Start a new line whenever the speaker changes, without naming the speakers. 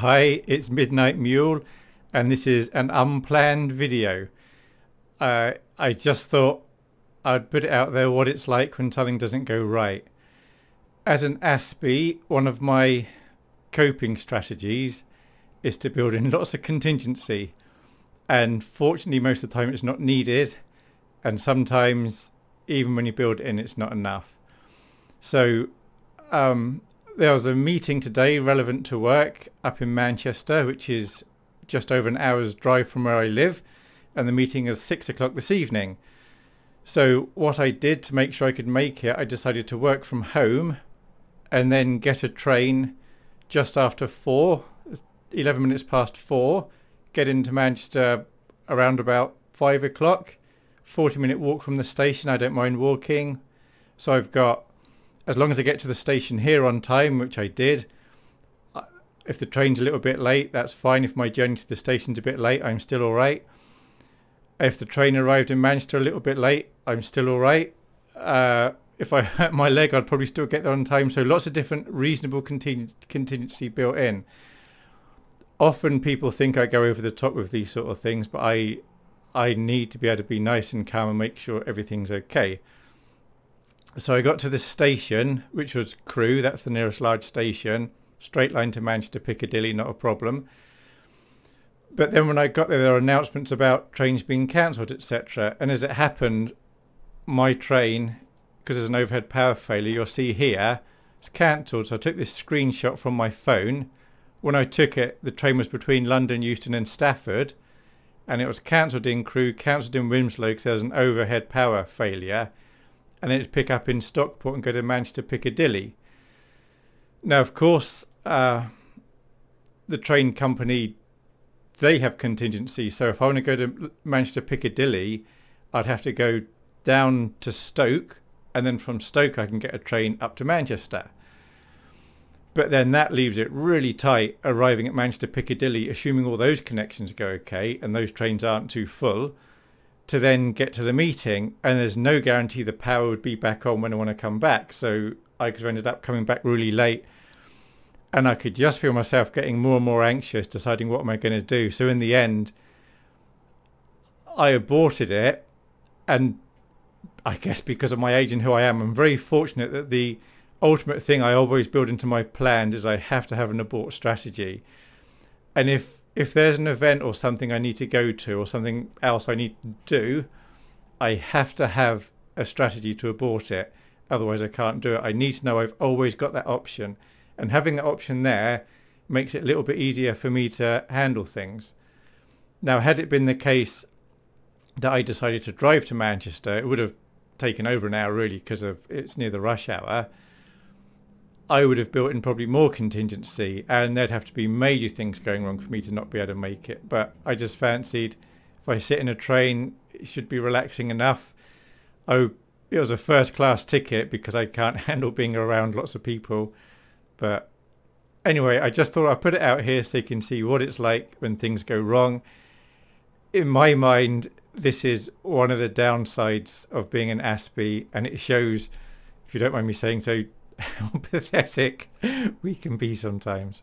Hi, it's Midnight Mule and this is an unplanned video. Uh, I just thought I'd put it out there what it's like when something doesn't go right. As an Aspie, one of my coping strategies is to build in lots of contingency and fortunately most of the time it's not needed and sometimes even when you build it in it's not enough. So um, there was a meeting today relevant to work up in Manchester, which is just over an hour's drive from where I live, and the meeting is six o'clock this evening. So what I did to make sure I could make it, I decided to work from home and then get a train just after four, 11 minutes past four, get into Manchester around about five o'clock, 40 minute walk from the station. I don't mind walking. So I've got as long as I get to the station here on time, which I did, if the train's a little bit late, that's fine. If my journey to the station's a bit late, I'm still all right. If the train arrived in Manchester a little bit late, I'm still all right. Uh, if I hurt my leg, I'd probably still get there on time. So lots of different reasonable contingency built in. Often people think I go over the top with these sort of things, but I I need to be able to be nice and calm and make sure everything's okay. So I got to the station, which was Crewe, that's the nearest large station. Straight line to Manchester Piccadilly, not a problem. But then when I got there, there were announcements about trains being cancelled, etc. And as it happened, my train, because there's an overhead power failure, you'll see here, it's cancelled. So I took this screenshot from my phone. When I took it, the train was between London, Euston and Stafford. And it was cancelled in Crewe, cancelled in Wilmslow because there was an overhead power failure and then it'd pick up in Stockport and go to Manchester Piccadilly. Now, of course, uh, the train company, they have contingency. So if I want to go to Manchester Piccadilly, I'd have to go down to Stoke, and then from Stoke I can get a train up to Manchester. But then that leaves it really tight arriving at Manchester Piccadilly, assuming all those connections go okay and those trains aren't too full to then get to the meeting and there's no guarantee the power would be back on when I want to come back. So I could have ended up coming back really late and I could just feel myself getting more and more anxious deciding what am I going to do. So in the end, I aborted it and I guess because of my age and who I am, I'm very fortunate that the ultimate thing I always build into my plans is I have to have an abort strategy. And if if there's an event or something I need to go to or something else I need to do, I have to have a strategy to abort it. Otherwise I can't do it. I need to know I've always got that option. And having that option there makes it a little bit easier for me to handle things. Now, had it been the case that I decided to drive to Manchester, it would have taken over an hour really because of it's near the rush hour. I would have built in probably more contingency and there'd have to be major things going wrong for me to not be able to make it. But I just fancied if I sit in a train, it should be relaxing enough. Oh, it was a first class ticket because I can't handle being around lots of people. But anyway, I just thought I'd put it out here so you can see what it's like when things go wrong. In my mind, this is one of the downsides of being an Aspie and it shows, if you don't mind me saying so, how pathetic we can be sometimes.